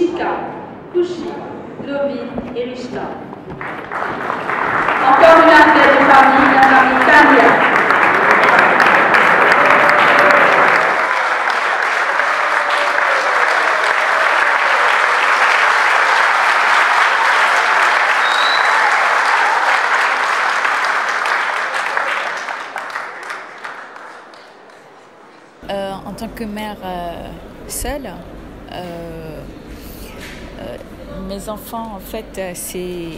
Chika, Kushi, Lovin et Rishta. Encore une affaire de famille, la famille Kanya. Euh, en tant que mère euh, seule, euh, mes enfants, en fait, euh, c'est.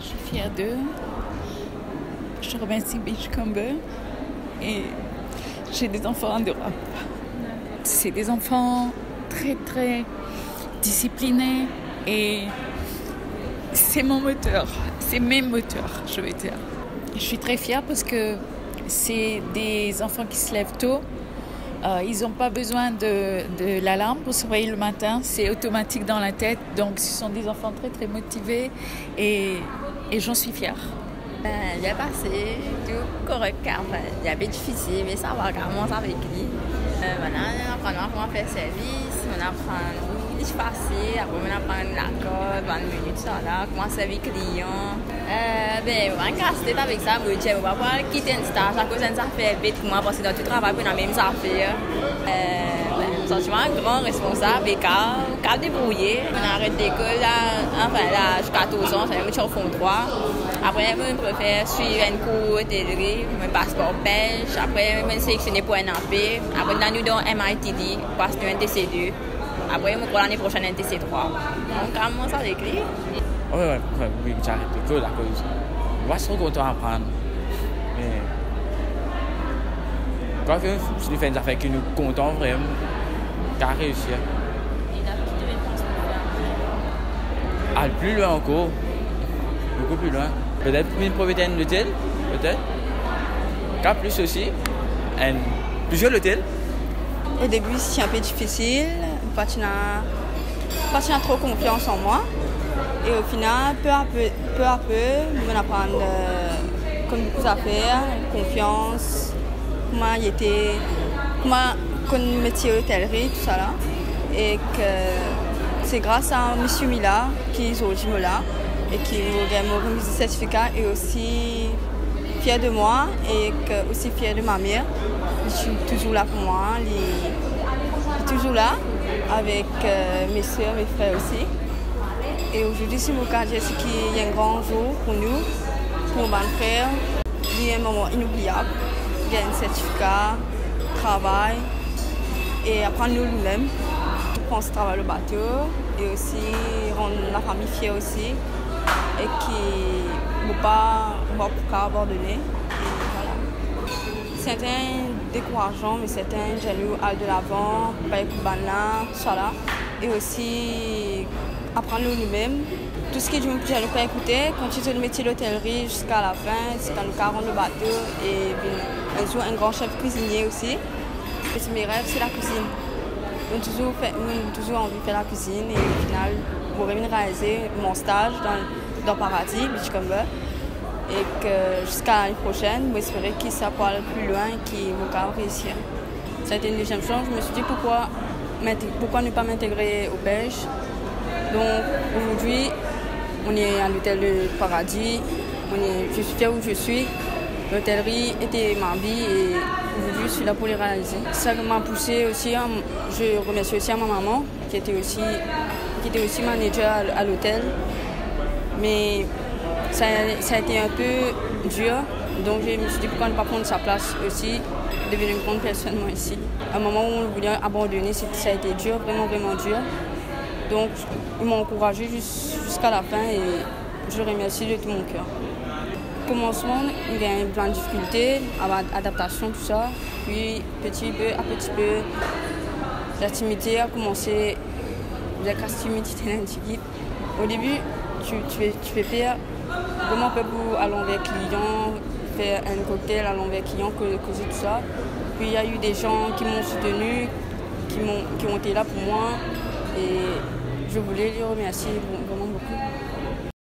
Je suis fière d'eux. Je remercie Beachcomber et j'ai des enfants en Europe. C'est des enfants très, très disciplinés et c'est mon moteur. C'est mes moteurs, je vais dire. Je suis très fière parce que c'est des enfants qui se lèvent tôt. Euh, ils n'ont pas besoin de, de l'alarme pour se réveiller le matin. C'est automatique dans la tête. Donc, ce sont des enfants très, très motivés et, et j'en suis fière. Ben, est passé tout correct. Enfin, il y avait difficile, mais ça va comment ça maintenant, on apprend comment faire service, on apprend c'est facile, après on apprend la code, 20 minutes, ça là, comment servir client? Euh, ben, on va rester avec ça, mais je ne vais pas quitter une stage à cause de ça fait vite pour moi, parce que dans tout travail, on a même ça faire. Euh, ben, sentiment grand responsable et calme, calme débrouillé. On arrête d'école, là, enfin là, jusqu'à 14 ans, ça me suis au fond droit. Après, je préfère suivre un cours d'hôtellerie, mon passeport belge. Après, je me sélectionné pour un AP. Après, on nous dans MITD, parce que un TC2. Après, je me l'année prochaine un TC3. Donc, comment ça l'écrit Ouais, ouais, ouais, oui, j'arrête l'école à cause. Moi, je suis trop content d'apprendre. Mais. Quand je fais des affaires qui nous comptent vraiment, qu'à réussir. Ah, plus loin encore. Beaucoup plus loin. Peut-être une propriétaire d'hôtel, peut-être. Qu'à plus aussi. Un plusieurs hôtels. Au début, c'était un peu difficile. N'as pas tu n'as trop confiance en moi. Et au final, peu à peu, peu à peu, on apprend euh, comme d'affaires, confiance, comment il était, comment comme métier hôtellerie, tout ça là. Et que c'est grâce à M. Mila qui est aujourd'hui là et qui m'a remis ce certificat et aussi fier de moi et aussi fier de ma mère. Je suis toujours là pour moi. Je suis toujours là avec euh, mes soeurs, mes frères aussi. Et aujourd'hui, c'est mon cas, c'est qu'il y a un grand jour pour nous, pour mon frère. Il y un moment inoubliable. Il y a un certificat, travail et nous nous-mêmes. Prendre ce travail au bateau et aussi rendre la famille fière aussi et qui pas pas abandonner. C'est un décourageant, mais c'est un jaloux à de l'avant, pas là, ça là. Et aussi apprendre nous-mêmes. Tout ce que je ne pas écouter, continuer le métier d'hôtellerie jusqu'à la fin, jusqu'à nous rendre le bateau et un jour un grand chef cuisinier aussi. Et c'est mes rêves, c'est la cuisine. J'ai toujours, fait, toujours envie de faire la cuisine et au final, pour réaliser mon stage dans, dans Paradis, Beachcomber. Et que jusqu'à l'année prochaine, j'espère qu'il ça plus loin et qu'il va réussir. Été une deuxième chance. Je me suis dit pourquoi, pourquoi ne pas m'intégrer au Belge? Donc aujourd'hui, on est à l'hôtel de Paradis. Je suis fière où je suis. L'hôtellerie était ma vie et aujourd'hui je suis là pour les réaliser. Ça m'a poussé aussi, je remercie aussi à ma maman qui était aussi, qui était aussi manager à, l'hôtel. Mais ça, ça, a été un peu dur, donc je me suis dit pourquoi ne pas prendre sa place aussi, devenir une grande personne moi ici. À un moment où on voulait abandonner, ça a été dur, vraiment vraiment dur. Donc, ils m'ont encouragé jusqu'à la fin et je remercie de tout mon cœur. Au commencement, il y a une grande difficulté, adaptation, tout ça. Puis, petit peu à petit peu, la timidité a commencé, la timidité l'équipe. Au début, tu, fais, tu fais faire comment peut pour aller envers client, faire un cocktail à l'envers client, causer tout ça. Puis il y a eu des gens qui m'ont soutenu, qui, ont, qui ont été là pour moi. Et je voulais les remercier vraiment beaucoup.